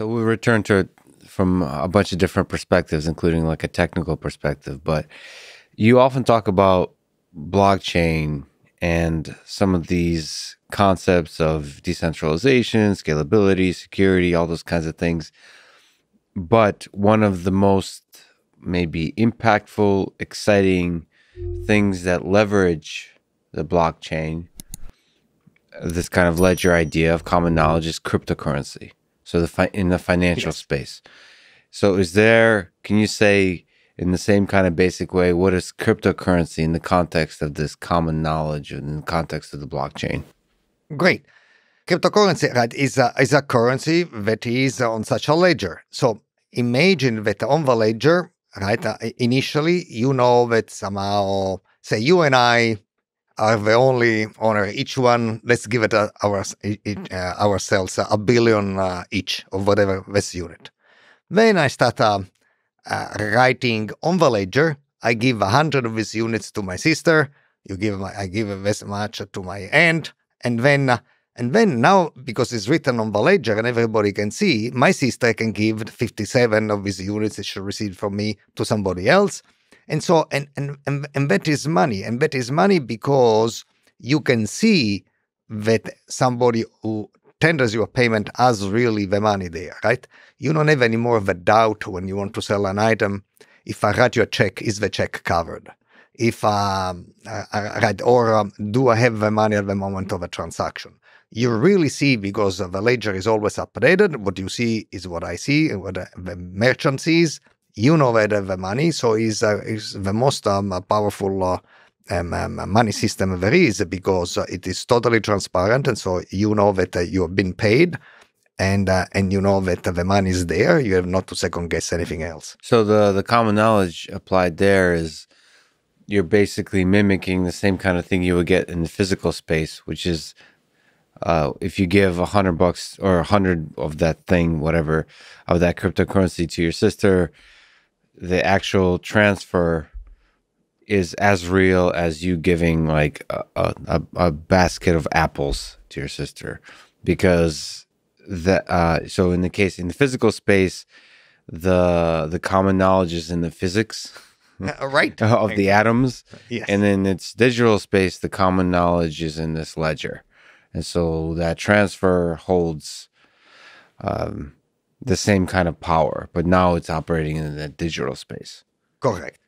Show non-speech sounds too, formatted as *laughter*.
So we return to it from a bunch of different perspectives, including like a technical perspective. But you often talk about blockchain and some of these concepts of decentralization, scalability, security, all those kinds of things. But one of the most maybe impactful, exciting things that leverage the blockchain, this kind of ledger idea of common knowledge is cryptocurrency. So the fi- in the financial yes. space. So is there? Can you say in the same kind of basic way what is cryptocurrency in the context of this common knowledge and in the context of the blockchain? Great. Cryptocurrency right, is a, is a currency that is on such a ledger. So imagine that on the ledger, right, uh, initially you know that somehow, say you and I are the only owner. Each one, let's give it a, our, uh, ourselves a billion uh, each of whatever this unit. Then I start uh, uh, writing on the ledger. I give a hundred of these units to my sister. You give my, I give this much to my aunt, and then uh, and then now because it's written on the ledger and everybody can see, my sister can give 57 of these units that she received from me to somebody else. And so, and, and, and, and that is money. And that is money because you can see that somebody who tenders you a payment has really the money there, right? You don't have any more of a doubt when you want to sell an item. If I write you a check, is the check covered? If um, I, I write, or um, do I have the money at the moment of a transaction? You really see because the ledger is always updated. What you see is what I see, and what the merchant sees, you know where the money. So is uh, the most um, powerful uh, um, um, money system there is because it is totally transparent, and so you know that uh, you have been paid. And, uh, and you know that the money is there. You have not to second guess anything else. So the the common knowledge applied there is you're basically mimicking the same kind of thing you would get in the physical space, which is uh, if you give a hundred bucks or a hundred of that thing, whatever, of that cryptocurrency to your sister, the actual transfer is as real as you giving like a, a, a basket of apples to your sister. Because that uh, so in the case in the physical space the the common knowledge is in the physics *laughs* uh, right. *laughs* of the atoms. *laughs* Yes. and in its digital space the common knowledge is in this ledger. And so that transfer holds um, the same kind of power, but now it's operating in the digital space. Correct.